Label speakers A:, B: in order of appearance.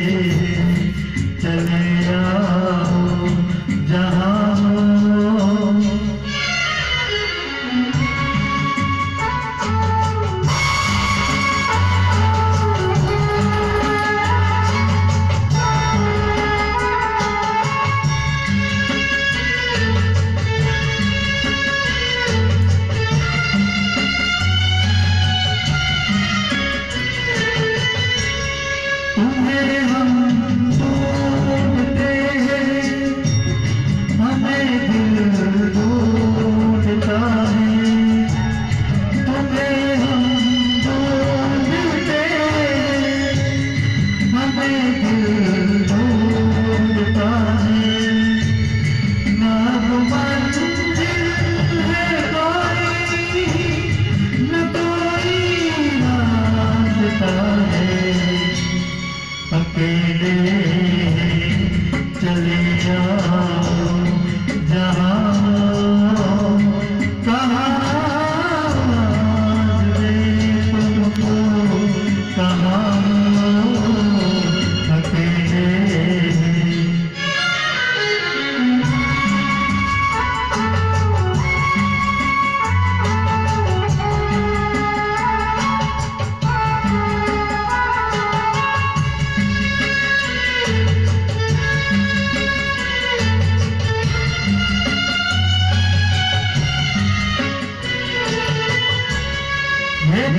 A: Música തേടേ